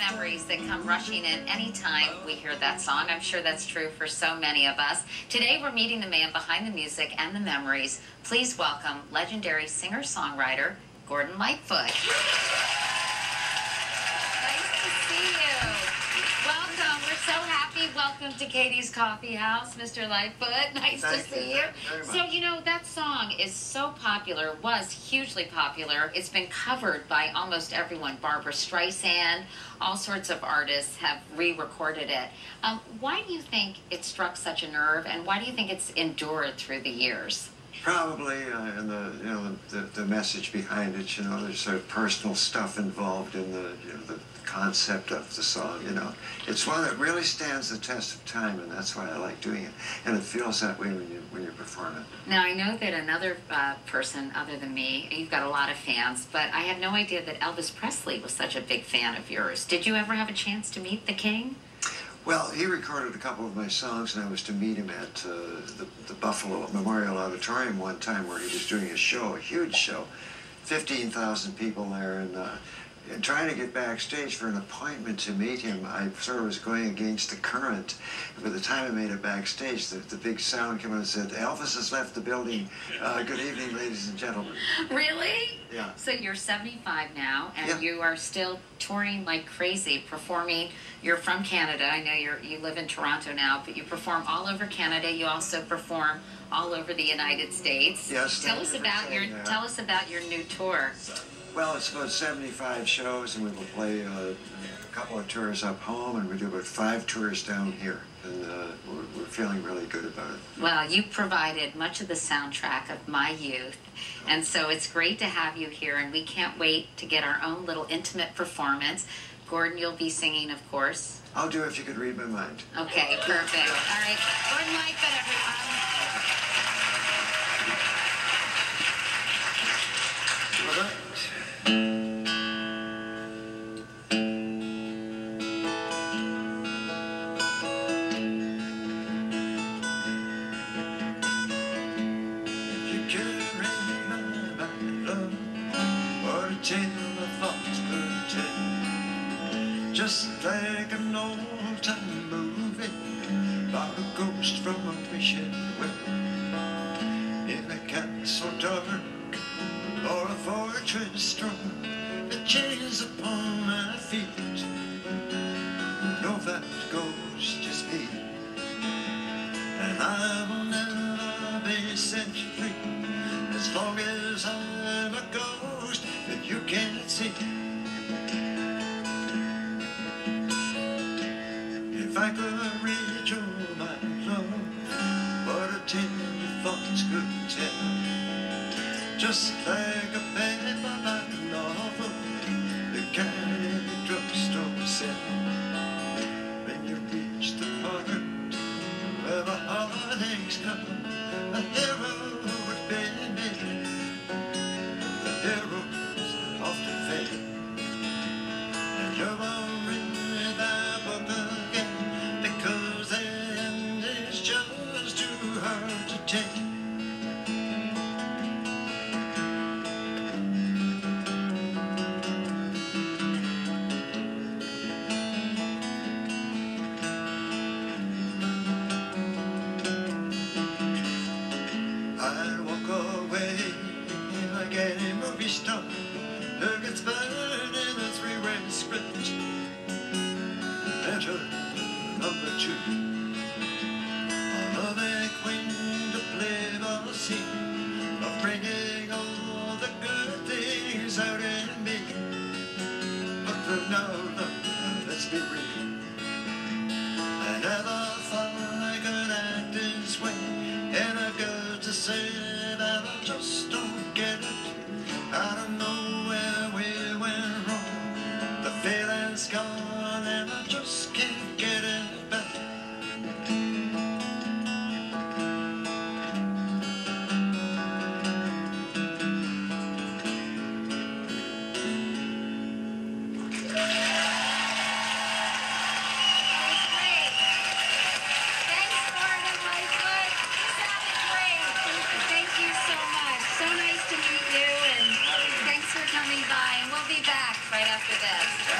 memories that come rushing in anytime we hear that song. I'm sure that's true for so many of us. Today we're meeting the man behind the music and the memories. Please welcome legendary singer-songwriter Gordon Lightfoot. So happy. Welcome to Katie's Coffee House, Mr. Lightfoot. Nice Thank to see you you. So, you know, that song is so popular, was hugely popular. It's been covered by almost everyone. Barbra Streisand, all sorts of artists have re recorded it. Um, why do you think it struck such a nerve, and why do you think it's endured through the years? Probably, uh, and the you know the, the message behind it. You know, there's sort of personal stuff involved in the you know the concept of the song. You know, it's one that really stands the test of time, and that's why I like doing it. And it feels that way when you when you perform it. Now, I know that another uh, person other than me, you've got a lot of fans, but I had no idea that Elvis Presley was such a big fan of yours. Did you ever have a chance to meet the king? Well, he recorded a couple of my songs, and I was to meet him at uh, the, the Buffalo Memorial Auditorium one time where he was doing a show, a huge show, 15,000 people there, and, uh, and trying to get backstage for an appointment to meet him, I sort of was going against the current. By the time I made it backstage, the, the big sound came on and said, Elvis has left the building. Uh, good evening, ladies and gentlemen. Really? Yeah. So you're 75 now, and Yeah. you are still touring like crazy, performing. You're from Canada. I know you're you live in Toronto now, but you perform all over Canada. You also perform all over the United States. Yes, Tell us you about your that. tell us about your new tour. Well, it's about 75 shows, and we will play uh, a couple of tours up home, and we do about five tours down here. And uh, feeling really good about it. Well, you provided much of the soundtrack of my youth, and so it's great to have you here, and we can't wait to get our own little intimate performance. Gordon, you'll be singing, of course. I'll do it if you could read my mind. Okay, perfect. All right, Gordon Lightfoot, everyone. Just like an old time movie about a ghost from a fishing well. In a castle dark or a fortress strong, the chains upon my feet. Know that ghost is me and I will never be set free as long as I'm Just like a paperback novel, the kind in the drugstore sell. Bringing all the good things out in me. But for now, look, let's be real. I never thought I could act this way. And I've got to say that I just don't get it. I don't know where we went wrong. The feeling's gone right after this.